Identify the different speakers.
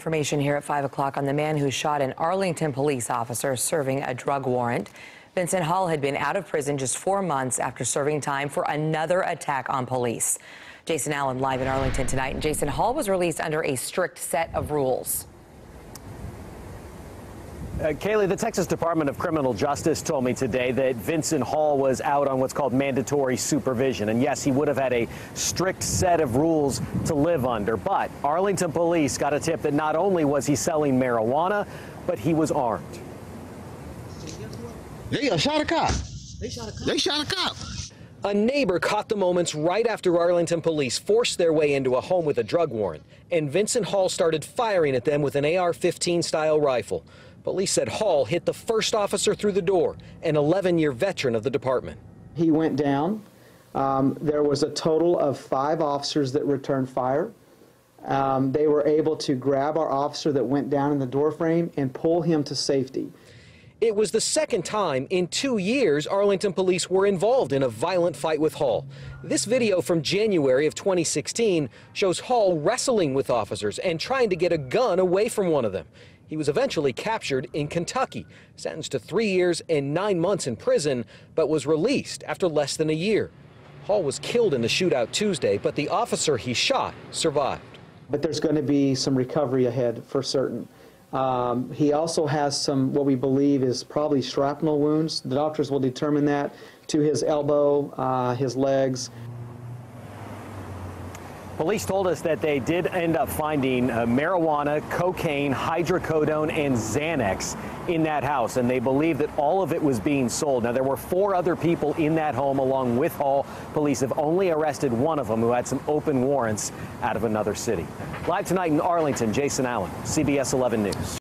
Speaker 1: Information here at 5 o'clock on the man who shot an Arlington police officer serving a drug warrant. Vincent Hall had been out of prison just four months after serving time for another attack on police. Jason Allen live in Arlington tonight. And Jason Hall was released under a strict set of rules.
Speaker 2: Uh, Kaylee, the Texas Department of Criminal Justice told me today that Vincent Hall was out on what's called mandatory supervision. And yes, he would have had a strict set of rules to live under. But Arlington police got a tip that not only was he selling marijuana, but he was armed.
Speaker 3: They shot a cop. They shot a cop. They shot a cop.
Speaker 4: A neighbor caught the moments right after Arlington police forced their way into a home with a drug warrant, and Vincent Hall started firing at them with an AR 15 style rifle. Police said Hall hit the first officer through the door, an 11 year veteran of the department.
Speaker 5: He went down. Um, there was a total of five officers that returned fire. Um, they were able to grab our officer that went down in the doorframe and pull him to safety.
Speaker 4: It was the second time in two years Arlington police were involved in a violent fight with Hall. This video from January of 2016 shows Hall wrestling with officers and trying to get a gun away from one of them. He was eventually captured in Kentucky, sentenced to three years and nine months in prison, but was released after less than a year. Hall was killed in the shootout Tuesday, but the officer he shot survived.
Speaker 5: But there's going to be some recovery ahead for certain. Um, he also has some, what we believe is probably shrapnel wounds. The doctors will determine that to his elbow, uh, his legs.
Speaker 2: Police told us that they did end up finding uh, marijuana, cocaine, hydrocodone, and Xanax in that house, and they believe that all of it was being sold. Now, there were four other people in that home along with Hall. Police have only arrested one of them who had some open warrants out of another city. Live tonight in Arlington, Jason Allen, CBS 11 News.